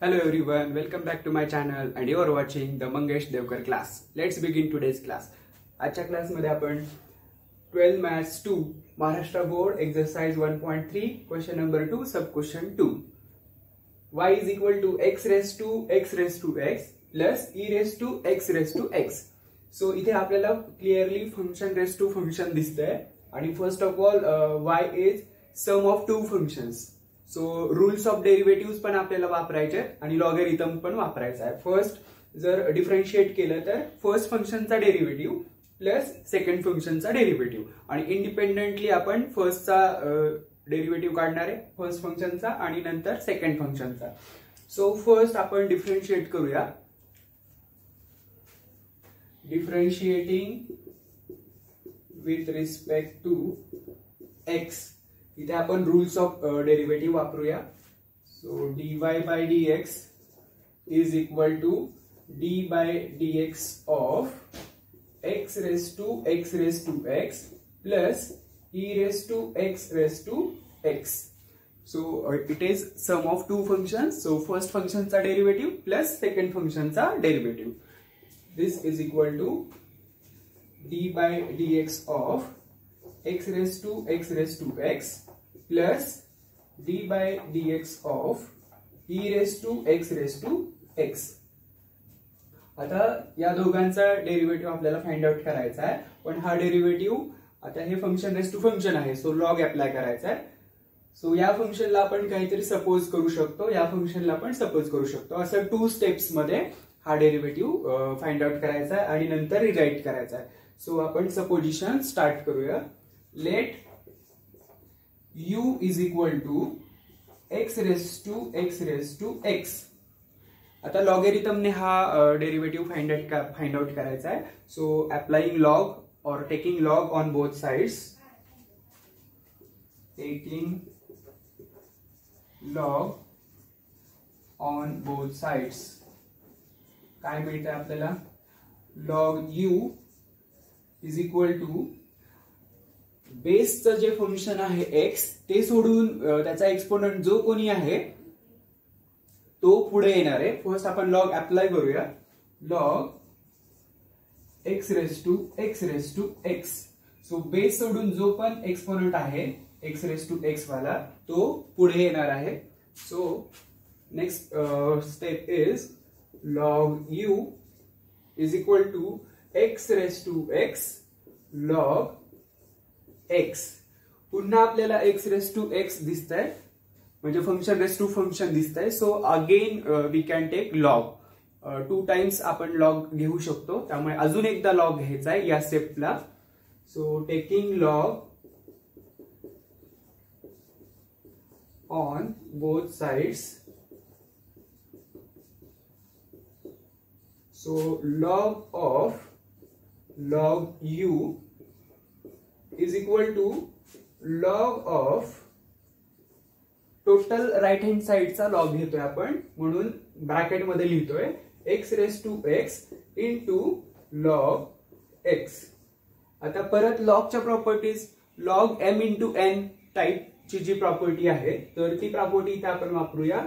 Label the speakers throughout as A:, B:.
A: Hello everyone, welcome back to my channel and you are watching the Mangesh Devkar class. Let's begin today's class. आजच्या क्लासमध्ये आपण twelve maths two Maharashtra board exercise one point three question number two sub question two y is equal to x raised to x raised to x plus e raised to x raised to x. So इथे आपल्याला clearly function raise to function दिसतंय आणि first of all y is sum of two functions so rules of derivative पण आपल्याला वापरायचे आहेत आणि logarithm पण वापरायचा आहे. फर्स्ट जर डिफरन्शिएट केलं तर फर्स्ट फंक्शनचा डेरिव्हेटिव्ह प्लस सेकंड फंक्शनचा डेरिव्हेटिव्ह आणि इंडिपेंडेंटली आपण फर्स्टचा डेरिव्हेटिव्ह काढणार आहे फर्स्ट फंक्शनचा आणि नंतर सेकंड फंक्शनचा सो फर्स्ट आपण डिफरन्शिएट करूया. Differentiating with respect to x इथे आपण रूल्स ऑफ डेरिवेटिव्ह वापरूया. So d by by d x is equal to d by d x of x raise to x raise to x plus e raise to x raise to x so it is sum of two function so first फंक्शन्सचा derivative plus second फंक्शनचा derivative this is equal to d by d x of x raise to x raise to x plus d by dx of e raised to x raised to x. आता या दोघांचा derivative आपल्याला find out करायचा आहे. पण हा derivative आता हे फंक्शन रेस टू फंक्शन आहे. सो लॉग अप्लाय करायचा आहे. सो या फंक्शनला आपण काहीतरी सपोज करू शकतो. या फंक्शनला आपण सपोज करू शकतो. असं टू स्टेप्समध्ये हा डेरिव्हेटिव्ह फाइंड आउट करायचा आहे आणि नंतर रिराईट करायचा आहे. सो आपण सपोजिशन स्टार्ट करूया. Let u is equal to x raise to x raise to x आता लॉगेरिथमने हा derivative find out find out करायचा आहे. सो अप्लाइंग लॉग और taking log on both sides taking log on both sides काय मिळतंय आपल्याला? Log u is equal to बेसचं जे फंक्शन आहे एक्स ते सोडून त्याचा एक्सपोनंट जो कोणी आहे तो पुढे येणार आहे. फर्स्ट आपण लॉग अप्लाय करूया. Log x raise to x raise to x so base सोडून जो पण एक्सपोनंट आहे एक्स रेस टू एक्स वाला तो पुढे येणार आहे. So next step is log u is equal to x raise to x log x पुन्हा आपल्याला एक्स रेस टू एक्स दिसत आहे म्हणजे फंक्शन रेस टू फंक्शन दिसत आहे so again we can take log two times आपण log घेऊ शकतो. त्यामुळे अजून एकदा लॉग घ्यायचा आहे. या स्टेपला so taking log on both sides so log of log u is equal to log of total right hand साइडचा log घेतोय आपण. म्हणून ब्रॅकेटमध्ये लिहितोय x raise to x into log x आता परत लॉगच्या properties log m into n टाईपची जी property आहे तर ती प्रॉपर्टी इथे आपण वापरूया.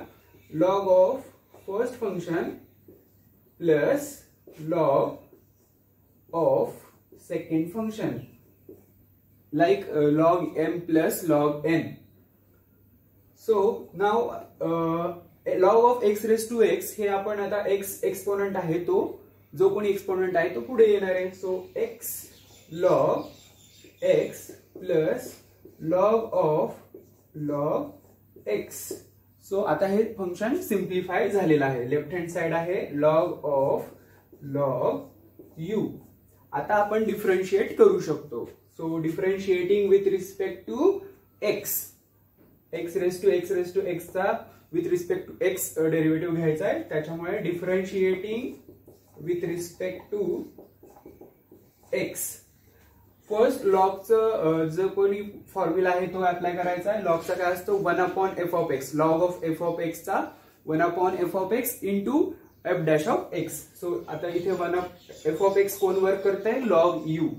A: Log of first function plus log of second function like log m plus log So so now log of x raise to x हे आपण आता एक्स एक्सपोनंट आहे तो जो कोणी एक्सपोनंट आहे तो पुढे येणार आहे. So x log x plus log of log x so आता हे फंक्शन सिम्प्लिफाय झालेलं आहे. लेफ्ट हँड साइड आहे लॉग ऑफ लॉग यू आता आपण डिफरन्शिएट करू शकतो. So with with respect to x x raise to x raise to एक्सचा with respect to x derivative घ्यायचा आहे. त्याच्यामुळे differentiating with respect to x first लॉगचं जो कोणी फॉर्म्युला आहे तो अप्लाय करायचा आहे. लॉगचा काय असतो? One upon f of x log of f of एक्सचा one upon f of x into f dash of x so आता इथे वन एफ ऑफ एक्स कोण वर्क करत आहे log u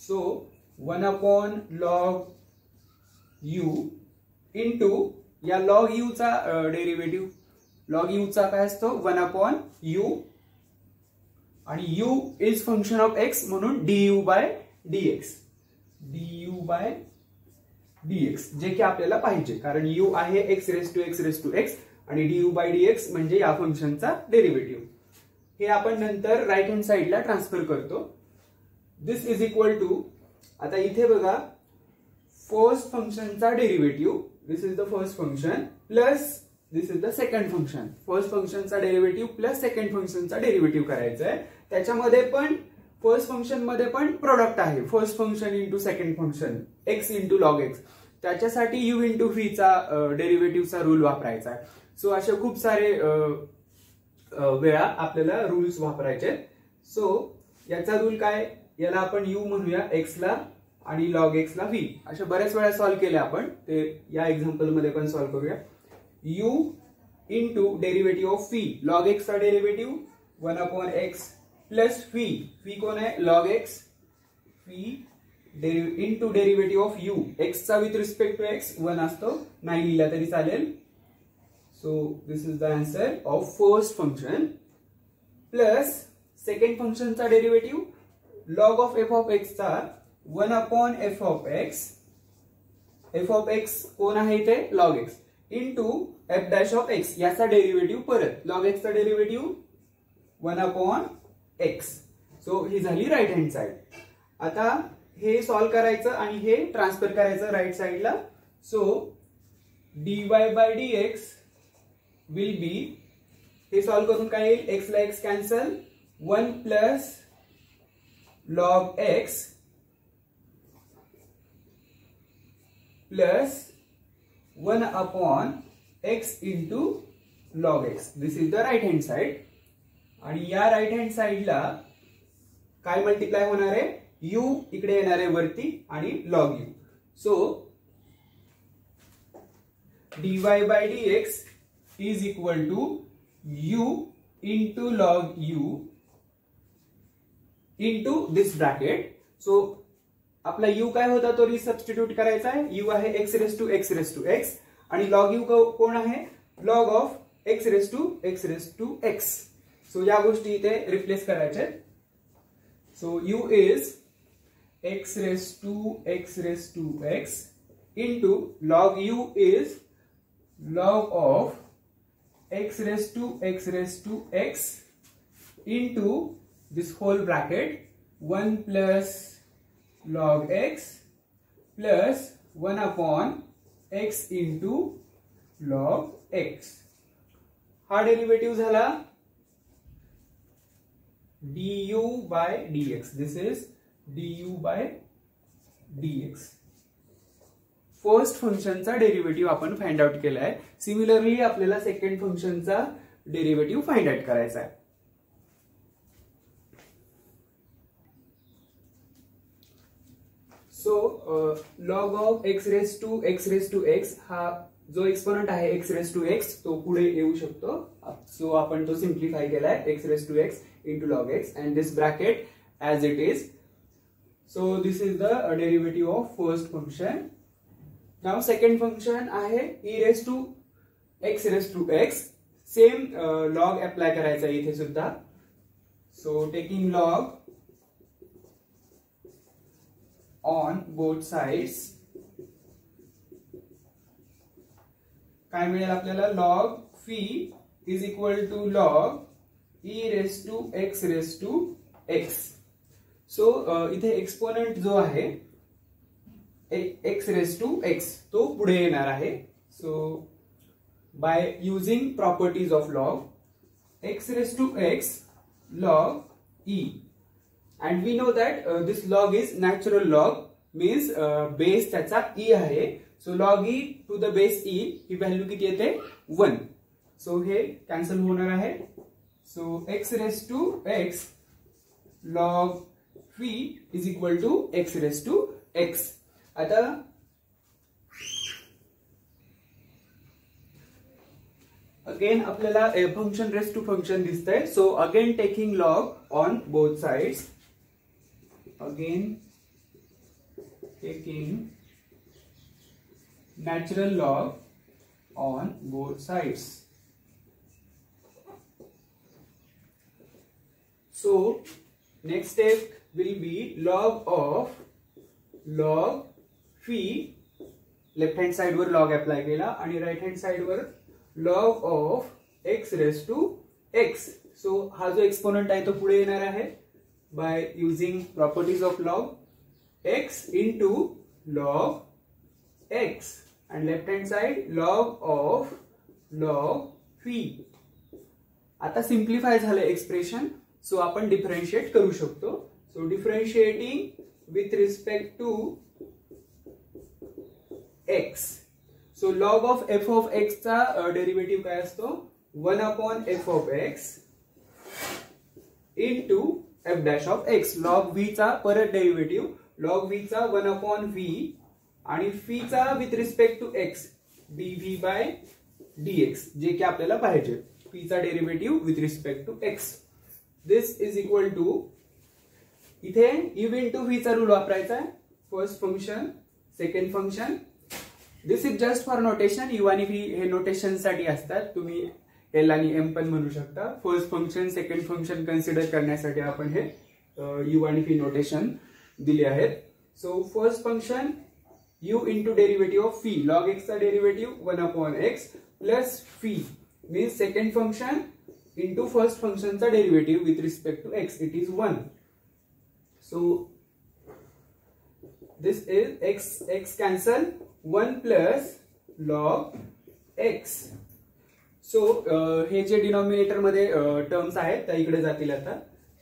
A: so one upon log u into या log चा derivative log यूचा काय असतो? वन अपॉन यू आणि u is function of x म्हणून d u by d x d u by d x जे की आपल्याला पाहिजे. कारण यू आहे x raise to x raise to x आणि d u by d x म्हणजे या फंक्शनचा डेरिव्हेटिव्ह हे आपण नंतर राईट हँड साईडला ट्रान्सफर करतो. दिस इज इक्वल टू आता इथे बघा फर्स्ट फंक्शनचा derivative this is the first function plus this is the second function first फंक्शनचा डेरिव्हेटिव्ह प्लस सेकंड फंक्शनचा डेरिव्हेटिव्ह करायचा आहे त्याच्यामध्ये पण फर्स्ट फंक्शनमध्ये पण प्रोडक्ट आहे. First function into second function x into log x त्याच्यासाठी यू इंटू व्हीचा डेरिव्हेटिव्हचा रूल वापरायचा. आहे सो असे खूप सारे वेळा आपल्याला रूल्स वापरायचे सो याचा रूल काय? याला आपण यू म्हणूया एक्सला आणि लॉग एक्सला व्ही अशा बऱ्याच वेळा सॉल्व्ह केले आपण ते या एक्झाम्पलमध्ये पण सॉल्व्ह करूया. U into derivative of v log एक्सचा derivative one upon x plus v v कोण आहे? Log x v to derivative of u एक्सचा with respect to x one असतो नाही लिहिला तरी चालेल. So this is the answer of first function plus second फंक्शनचा derivative log of f of एक्सचा one upon f of x f of x कोण आहे इथे? Log x into f dash of x याचा डेरिव्हेटिव्ह परत. Log एक्सचा derivative one upon x so ही झाली right hand side आता हे सॉल्व्ह करायचं आणि हे ट्रान्सफर करायचं राईट साइडला so d y by d x will be हे सॉल्व्ह करून काय येईल? एक्सला x cancel one plus log x plus one upon x into log x this is the right hand side आणि या राईट हँड साइडला काय multiply होणार आहे? यू इकडे येणार आहे वरती आणि log u so d y by d x is equal to u into log u into this bracket so आपला यू काय होता तो रिसबस्टिट्यूट करायचा यू आहे x raise to x raise to x log u आहे? Log of x raise to x raise to x so या गोष्टी इथे रिप्लेस करायच्या so u is x raise to x raise to x into log u is log of x raise to x raise to x into this whole bracket one plus log x plus 1 upon x into log x. हा derivative झाला du by dx. This is du by dx. First फंक्शनचा derivative आपण find out आहे similarly आपल्याला second फंक्शनचा derivative find out करायचा आहे. So log of x raise to x raise to x हा जो एक्सपोनंट आहे एक्स रेस टू एक्स तो पुढे येऊ शकतो. सो आपण तो सिम्प्लिफाय केलाय x raise to x into log x and this bracket as it is so this is the derivative of first function now second function आहे e raise to x raise to x same log apply करायचा इथे सुद्धा. So taking log on both sides काय मिळेल आपल्याला? Log v is equal to log e raise to x raise to x so इथे exponent जो आहे x raise to x तो पुढे येणार आहे. So by using properties of log x raise to x log e and we know that this log is natural log means base त्याचा e आहे. So log e to the base e he value किती येते? One so हे cancel होणार आहे. So x raise to x log v is equal to x raise to x आता again आपल्याला function raise to function दिसतंय. So again taking log on both sides again taking natural log on both sides. So next step will be log of log phi left hand साईडवर log apply केला आणि right hand साईडवर log of x raise to x so हा जो exponent आहे तो पुढे येणार आहे. By using properties of log x into x. X left left hand log of of log phi आता सिम्प्लिफाय झालं एक्सप्रेशन सो आपण डिफरन्शिएट करू शकतो. So differentiating with respect to x so log of f of एक्सचा derivative काय असतो? One upon f of x into f dash of x log v चा परत डेरिव्हेटिव्ह लॉग व्ही चा वन अपॉन व्ही आणि फीचा with respect to x d v by d x जे की आपल्याला पाहिजे. फीचा derivative with respect to x this is equal to इथे u to व्हीचा rule वापरायचा आहे. First function second function this is just for notation u आणि v हे नोटेशनसाठी असतात. तुम्ही एल आणि एम पण म्हणू शकता. First function second function consider करण्यासाठी आपण हे यू आणि फी नोटेशन दिले आहेत. So first function u into derivative of phi log एक्सचा derivative one upon x plus phi means second function into first फंक्शनचा derivative with respect to x it is one so this is x x cancel one plus log x so हे जे डिनॉमिनेटरमध्ये terms आहेत त्या इकडे जातील आता.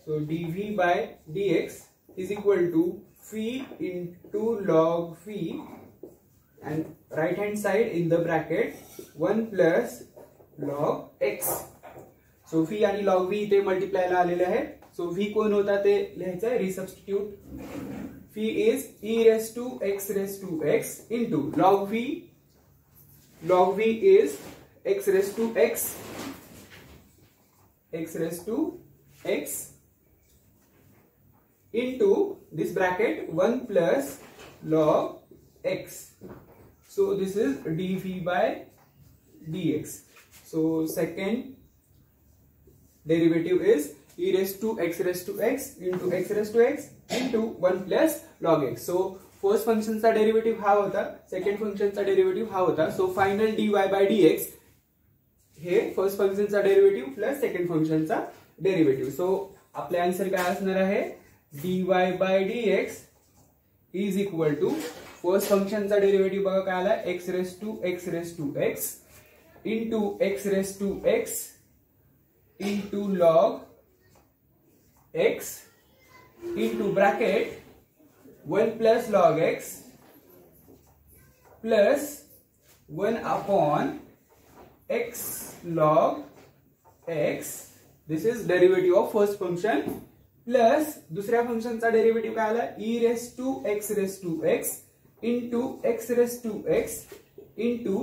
A: So d v by d x is equal to phi into log phi and right hand side in the bracket one plus log x so phi आणि log v इथे मल्टिप्लायला आलेले आहेत सो व्ही कोण होता ते लिहायचं आहे? Resubstitute is e raise to x raise to x into log v log v is x raised to x x raised to x into this bracket 1 plus log x so this is dv by dx so second derivative is e raised to x raised to x into x raised to x into 1 plus log x. So first फंक्शनचा derivative हा होता second फंक्शनचा derivative हा होता so final d y by d x हे first फंक्शनचा derivative plus second फंक्शनचा derivative so आपले आन्सर काय असणार आहे? D y by d x is equal to first फंक्शनचा डेरिव्हेटिव्ह बघा काय आला? X raise to x raise to x into x raise to x into log x into bracket one plus log x plus one upon x log x this is derivative of first function plus दुसऱ्या फंक्शनचा derivative काय आला e raise to x raise to x into x raise to x into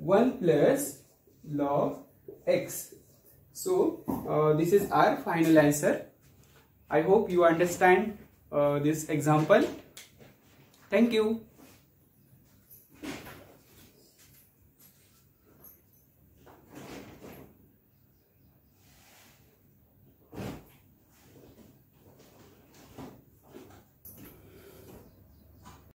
A: 1 plus log x so uh, this is our final answer I hope you understand uh, this example. Thank you.